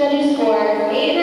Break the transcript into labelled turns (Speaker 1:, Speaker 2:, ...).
Speaker 1: Judges score 8